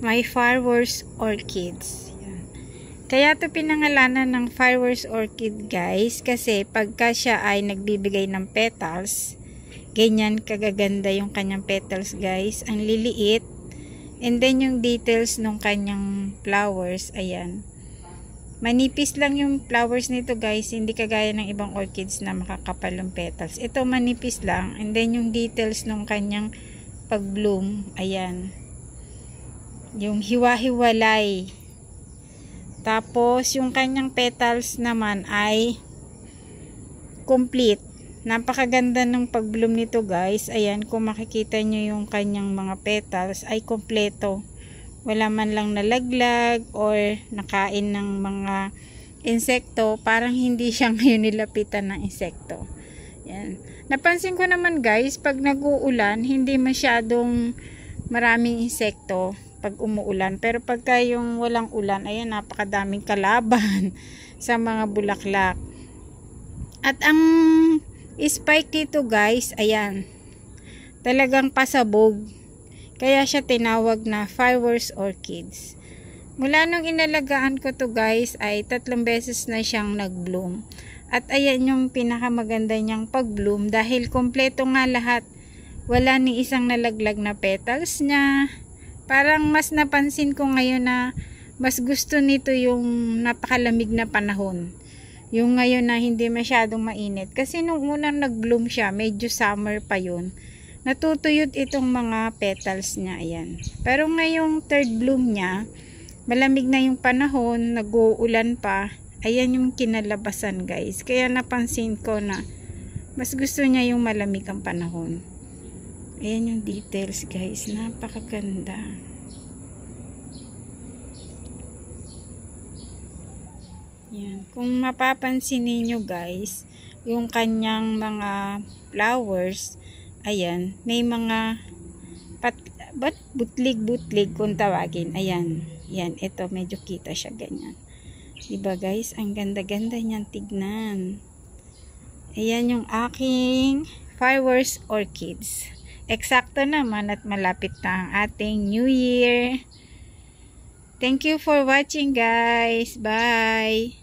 my fireworks orchids. Kaya to pinangalanan ng fireworks orchid guys kasi pagka siya ay nagbibigay ng petals, ganyan kagaganda yung kanyang petals guys. Ang liliit. And then yung details ng kanyang flowers, ayan. Manipis lang yung flowers nito guys, hindi kagaya ng ibang orchids na makakapal yung petals. Ito manipis lang, and then yung details ng kanyang pag-bloom, ayan. Yung hiwa-hiwalay. Tapos, yung kanyang petals naman ay complete. Napakaganda ng pag-bloom nito guys. Ayan, kung makikita nyo yung kanyang mga petals ay kompleto wala man lang nalaglag or nakain ng mga insekto, parang hindi siya ngayon nilapitan ng insekto. Yan. Napansin ko naman guys, pag nag-uulan, hindi masyadong maraming insekto pag umuulan. Pero pagka yung walang ulan, ayan, napakadaming kalaban sa mga bulaklak. At ang spike dito guys, ayan, talagang pasabog kaya siya tinawag na fireworks orchids. Mula nung inalagaan ko to guys ay tatlong beses na siyang nag-bloom. At ayan yung pinakamaganda niyang pag-bloom dahil kompleto nga lahat. Wala ni isang nalaglag na petals niya. Parang mas napansin ko ngayon na mas gusto nito yung napakalamig na panahon. Yung ngayon na hindi masyadong mainit. Kasi nung unang nag-bloom siya, medyo summer pa yun natutuyot itong mga petals niya ayan pero ngayong third bloom niya malamig na yung panahon nag-uulan pa ayan yung kinalabasan guys kaya napansin ko na mas gusto niya yung malamig ang panahon ayan yung details guys napakaganda yan kung mapapansin niyo guys yung kanyang mga flowers ayan, may mga pat, bat, butlig-butlig kung tawagin. Ayan, yan, ito medyo kita siya ganyan. Diba guys, ang ganda-ganda niyan tignan. Ayan yung aking fireworks orchids. Eksakto naman at malapit na ang ating New Year. Thank you for watching guys. Bye!